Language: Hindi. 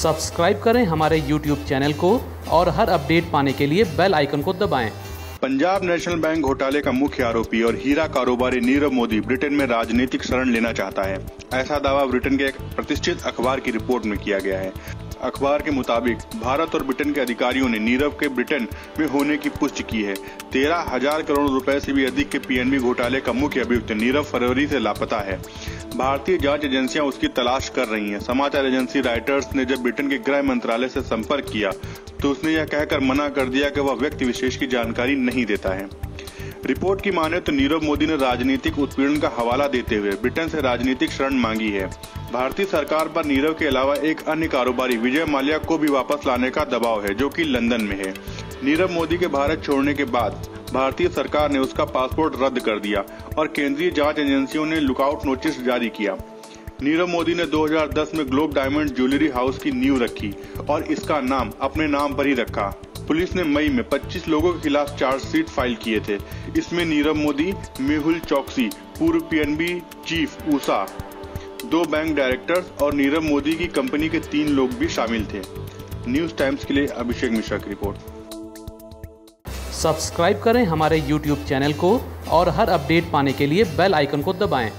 सब्सक्राइब करें हमारे YouTube चैनल को और हर अपडेट पाने के लिए बेल आइकन को दबाएँ। पंजाब नेशनल बैंक घोटाले का मुख्य आरोपी और हीरा कारोबारी नीरव मोदी ब्रिटेन में राजनीतिक शरण लेना चाहता है। ऐसा दावा ब्रिटेन के एक प्रतिष्ठित अखबार की रिपोर्ट में किया गया है। अखबार के मुताबिक, भारत और ब्रिटेन के अधिकारियों ने नीरव के ब्रिटेन में होने की पुष्टि की है। तेरह हज़ार करोड़ रुपए से भी अधिक के पीएनबी घोटाले का मुख्य अभियुक्त नीरव फरवरी से लापता है। भारतीय जाँच एजेंसियाँ उसकी तलाश कर रही हैं। समाचार एजेंसी राइटर्स ने जब ब्रिटेन के गृह मंत्रालय से संपर्क किया तो उसने यह कहकर मना कर दिया कि वह व्यक्ति विशेष की जानकारी नहीं देता है। रिपोर्ट की माने तो नीरव मोदी ने राजनीतिक उत्पीड़न का हवाला देते हुए ब्रिटेन से राजनीतिक शरण मांगी है। भारतीय सरकार पर नीरव के अलावा एक अन्य कारोबारी विजय माल्या को भी वापस लाने का दबाव है, जो कि लंदन में है। नीरव मोदी के भारत छोड़ने के बाद भारतीय सरकार ने उसका पासपोर्ट रद्द कर दिया और केंद्रीय जाँच एजेंसियों ने लुकआउट नोटिस जारी किया। नीरव मोदी ने 2010 में ग्लोब डायमंड ज्वेलरी हाउस की नींव रखी और इसका नाम, अपने नाम पर ही रखा। पुलिस ने मई में 25 लोगों के खिलाफ चार्जशीट फ़ाइल किए थे। इसमें नीरव मोदी, मेहुल चौकसी, पूर्व पीएनबी चीफ ऊषा, दो बैंक डायरेक्टर्स और नीरव मोदी की कंपनी के तीन लोग भी शामिल थे। न्यूज़ टाइम्स के लिए अभिषेक मिश्रा की रिपोर्ट सब्सक्राइब करें हमारे YouTube चैनल को और हर अपडेट पाने के लिए बेल आइकन को दबाएँ।